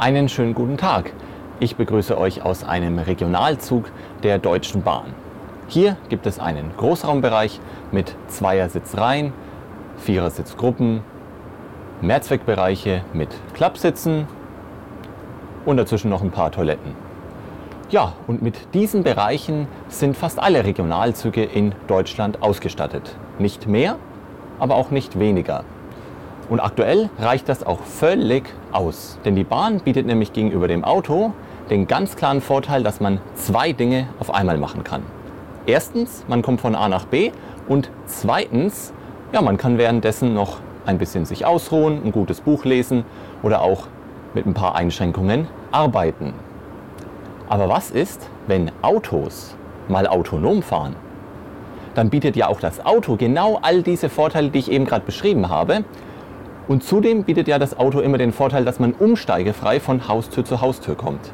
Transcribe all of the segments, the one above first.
Einen schönen guten Tag. Ich begrüße euch aus einem Regionalzug der Deutschen Bahn. Hier gibt es einen Großraumbereich mit Zweiersitzreihen, Vierersitzgruppen, Mehrzweckbereiche mit Klappsitzen und dazwischen noch ein paar Toiletten. Ja, und mit diesen Bereichen sind fast alle Regionalzüge in Deutschland ausgestattet. Nicht mehr, aber auch nicht weniger. Und aktuell reicht das auch völlig aus. Denn die Bahn bietet nämlich gegenüber dem Auto den ganz klaren Vorteil, dass man zwei Dinge auf einmal machen kann. Erstens, man kommt von A nach B und zweitens, ja, man kann währenddessen noch ein bisschen sich ausruhen, ein gutes Buch lesen oder auch mit ein paar Einschränkungen arbeiten. Aber was ist, wenn Autos mal autonom fahren? Dann bietet ja auch das Auto genau all diese Vorteile, die ich eben gerade beschrieben habe. Und zudem bietet ja das Auto immer den Vorteil, dass man umsteigefrei von Haustür zu Haustür kommt.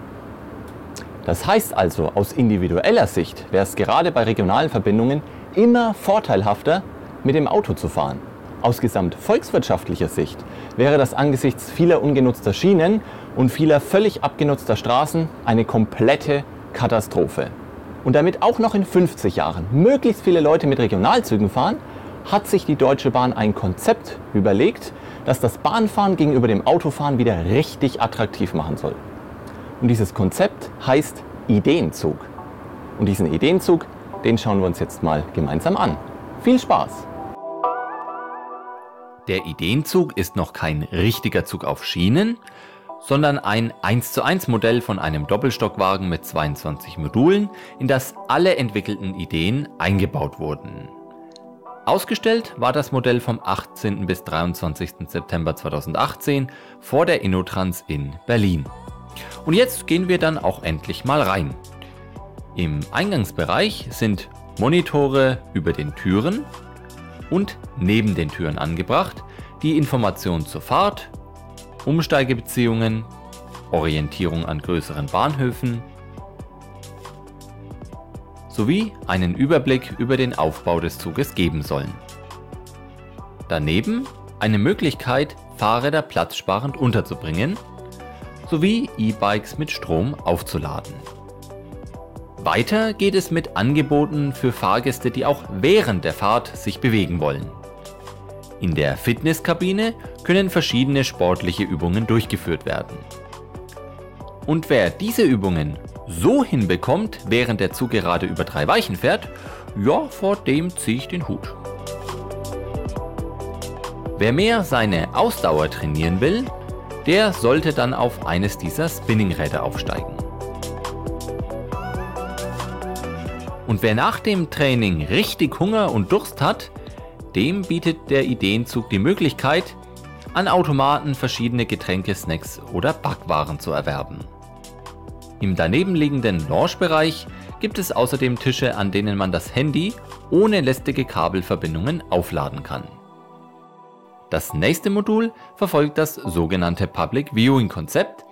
Das heißt also, aus individueller Sicht wäre es gerade bei regionalen Verbindungen immer vorteilhafter, mit dem Auto zu fahren. Aus gesamt volkswirtschaftlicher Sicht wäre das angesichts vieler ungenutzter Schienen und vieler völlig abgenutzter Straßen eine komplette Katastrophe. Und damit auch noch in 50 Jahren möglichst viele Leute mit Regionalzügen fahren, hat sich die Deutsche Bahn ein Konzept überlegt, das das Bahnfahren gegenüber dem Autofahren wieder richtig attraktiv machen soll. Und dieses Konzept heißt Ideenzug. Und diesen Ideenzug, den schauen wir uns jetzt mal gemeinsam an. Viel Spaß! Der Ideenzug ist noch kein richtiger Zug auf Schienen, sondern ein 1 zu 1 Modell von einem Doppelstockwagen mit 22 Modulen, in das alle entwickelten Ideen eingebaut wurden. Ausgestellt war das Modell vom 18. bis 23. September 2018 vor der Innotrans in Berlin. Und jetzt gehen wir dann auch endlich mal rein. Im Eingangsbereich sind Monitore über den Türen und neben den Türen angebracht, die Informationen zur Fahrt, Umsteigebeziehungen, Orientierung an größeren Bahnhöfen sowie einen Überblick über den Aufbau des Zuges geben sollen. Daneben eine Möglichkeit, Fahrräder platzsparend unterzubringen sowie E-Bikes mit Strom aufzuladen. Weiter geht es mit Angeboten für Fahrgäste, die auch während der Fahrt sich bewegen wollen. In der Fitnesskabine können verschiedene sportliche Übungen durchgeführt werden. Und wer diese Übungen so hinbekommt, während der Zug gerade über drei Weichen fährt, ja, vor dem ziehe ich den Hut. Wer mehr seine Ausdauer trainieren will, der sollte dann auf eines dieser Spinningräder aufsteigen. Und wer nach dem Training richtig Hunger und Durst hat, dem bietet der Ideenzug die Möglichkeit, an Automaten verschiedene Getränke, Snacks oder Backwaren zu erwerben. Im danebenliegenden Lounge-Bereich gibt es außerdem Tische, an denen man das Handy ohne lästige Kabelverbindungen aufladen kann. Das nächste Modul verfolgt das sogenannte Public Viewing Konzept,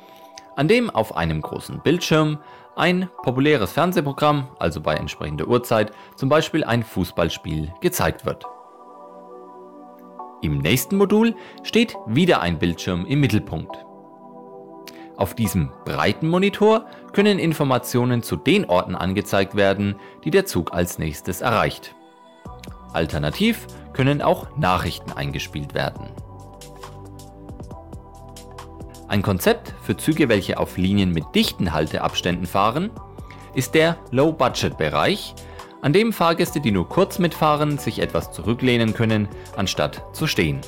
an dem auf einem großen Bildschirm ein populäres Fernsehprogramm, also bei entsprechender Uhrzeit, zum Beispiel ein Fußballspiel, gezeigt wird. Im nächsten Modul steht wieder ein Bildschirm im Mittelpunkt. Auf diesem breiten Monitor können Informationen zu den Orten angezeigt werden, die der Zug als nächstes erreicht. Alternativ können auch Nachrichten eingespielt werden. Ein Konzept für Züge, welche auf Linien mit dichten Halteabständen fahren, ist der Low-Budget-Bereich, an dem Fahrgäste, die nur kurz mitfahren, sich etwas zurücklehnen können, anstatt zu stehen.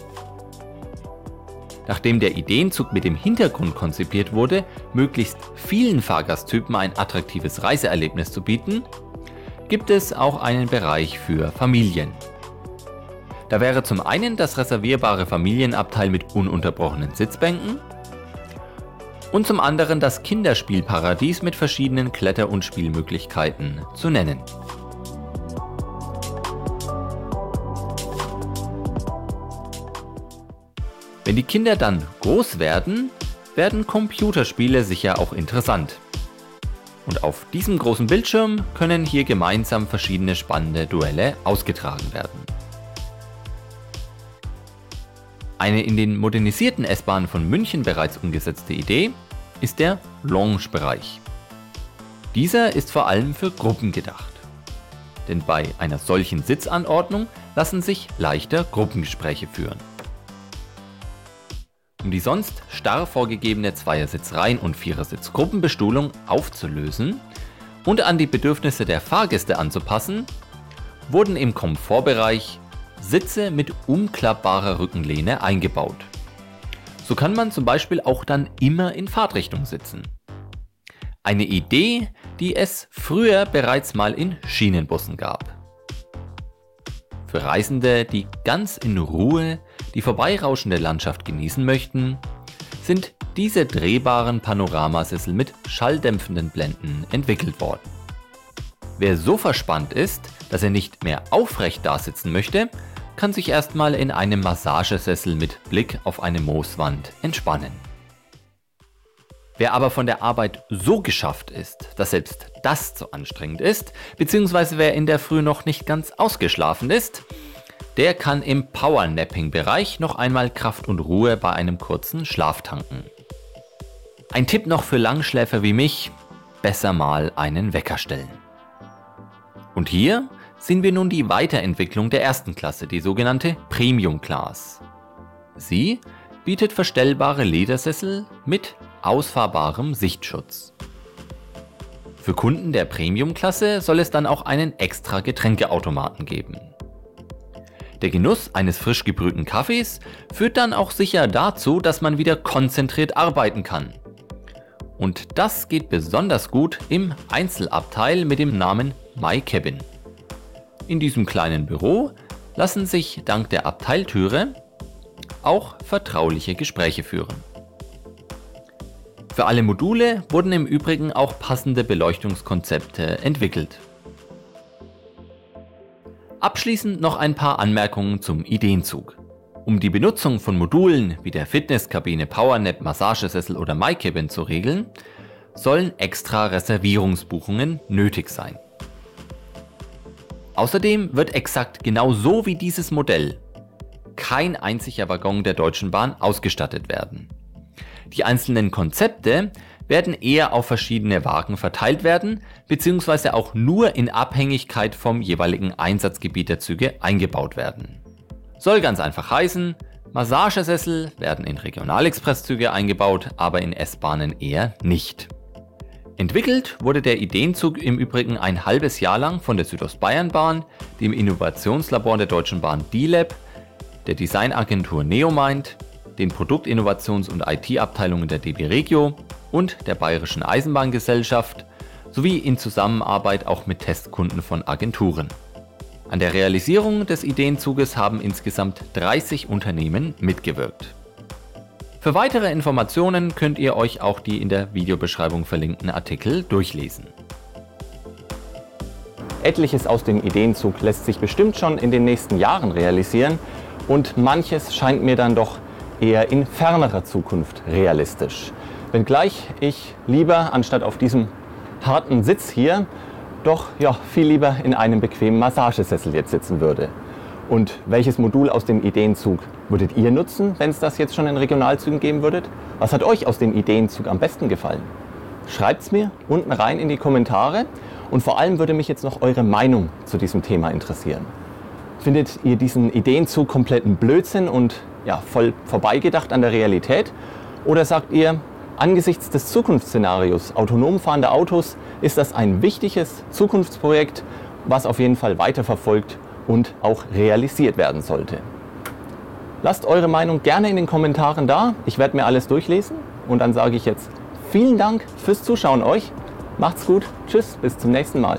Nachdem der Ideenzug mit dem Hintergrund konzipiert wurde, möglichst vielen Fahrgasttypen ein attraktives Reiseerlebnis zu bieten, gibt es auch einen Bereich für Familien. Da wäre zum einen das reservierbare Familienabteil mit ununterbrochenen Sitzbänken und zum anderen das Kinderspielparadies mit verschiedenen Kletter- und Spielmöglichkeiten zu nennen. Wenn die Kinder dann groß werden, werden Computerspiele sicher auch interessant. Und auf diesem großen Bildschirm können hier gemeinsam verschiedene spannende Duelle ausgetragen werden. Eine in den modernisierten S-Bahnen von München bereits umgesetzte Idee ist der Lounge-Bereich. Dieser ist vor allem für Gruppen gedacht. Denn bei einer solchen Sitzanordnung lassen sich leichter Gruppengespräche führen. Um die sonst starr vorgegebene Zweiersitz-Reihen- und Vierersitz-Gruppenbestuhlung aufzulösen und an die Bedürfnisse der Fahrgäste anzupassen, wurden im Komfortbereich Sitze mit umklappbarer Rückenlehne eingebaut. So kann man zum Beispiel auch dann immer in Fahrtrichtung sitzen. Eine Idee, die es früher bereits mal in Schienenbussen gab. Für Reisende, die ganz in Ruhe die vorbeirauschende Landschaft genießen möchten, sind diese drehbaren Panoramasessel mit schalldämpfenden Blenden entwickelt worden. Wer so verspannt ist, dass er nicht mehr aufrecht dasitzen möchte, kann sich erstmal in einem Massagesessel mit Blick auf eine Mooswand entspannen. Wer aber von der Arbeit so geschafft ist, dass selbst das zu anstrengend ist, beziehungsweise wer in der Früh noch nicht ganz ausgeschlafen ist, der kann im Powernapping-Bereich noch einmal Kraft und Ruhe bei einem kurzen Schlaf tanken. Ein Tipp noch für Langschläfer wie mich, besser mal einen Wecker stellen. Und hier sehen wir nun die Weiterentwicklung der ersten Klasse, die sogenannte Premium Class. Sie bietet verstellbare Ledersessel mit ausfahrbarem Sichtschutz. Für Kunden der Premium-Klasse soll es dann auch einen extra Getränkeautomaten geben. Der Genuss eines frisch gebrühten Kaffees führt dann auch sicher dazu, dass man wieder konzentriert arbeiten kann. Und das geht besonders gut im Einzelabteil mit dem Namen My Cabin. In diesem kleinen Büro lassen sich dank der Abteiltüre auch vertrauliche Gespräche führen. Für alle Module wurden im Übrigen auch passende Beleuchtungskonzepte entwickelt. Abschließend noch ein paar Anmerkungen zum Ideenzug. Um die Benutzung von Modulen wie der Fitnesskabine, Powernap, Massagesessel oder MyCabin zu regeln, sollen extra Reservierungsbuchungen nötig sein. Außerdem wird exakt genau so wie dieses Modell kein einziger Waggon der Deutschen Bahn ausgestattet werden. Die einzelnen Konzepte werden eher auf verschiedene Wagen verteilt werden, beziehungsweise auch nur in Abhängigkeit vom jeweiligen Einsatzgebiet der Züge eingebaut werden. Soll ganz einfach heißen, Massagesessel werden in Regionalexpresszüge eingebaut, aber in S-Bahnen eher nicht. Entwickelt wurde der Ideenzug im Übrigen ein halbes Jahr lang von der Südostbayernbahn, dem Innovationslabor der Deutschen Bahn D-Lab, der Designagentur Neomind, den Produktinnovations- und IT-Abteilungen der DB Regio und der Bayerischen Eisenbahngesellschaft sowie in Zusammenarbeit auch mit Testkunden von Agenturen. An der Realisierung des Ideenzuges haben insgesamt 30 Unternehmen mitgewirkt. Für weitere Informationen könnt ihr euch auch die in der Videobeschreibung verlinkten Artikel durchlesen. Etliches aus dem Ideenzug lässt sich bestimmt schon in den nächsten Jahren realisieren und manches scheint mir dann doch eher in fernerer Zukunft realistisch. Wenngleich ich lieber anstatt auf diesem harten Sitz hier doch ja, viel lieber in einem bequemen Massagesessel jetzt sitzen würde. Und welches Modul aus dem Ideenzug würdet ihr nutzen, wenn es das jetzt schon in Regionalzügen geben würdet? Was hat euch aus dem Ideenzug am besten gefallen? Schreibt es mir unten rein in die Kommentare und vor allem würde mich jetzt noch eure Meinung zu diesem Thema interessieren. Findet ihr diesen Ideenzug kompletten Blödsinn und ja, voll vorbeigedacht an der Realität? Oder sagt ihr, angesichts des Zukunftsszenarios autonom fahrende Autos ist das ein wichtiges Zukunftsprojekt, was auf jeden Fall weiterverfolgt und auch realisiert werden sollte. Lasst eure Meinung gerne in den Kommentaren da. Ich werde mir alles durchlesen und dann sage ich jetzt vielen Dank fürs Zuschauen euch. Macht's gut. Tschüss, bis zum nächsten Mal.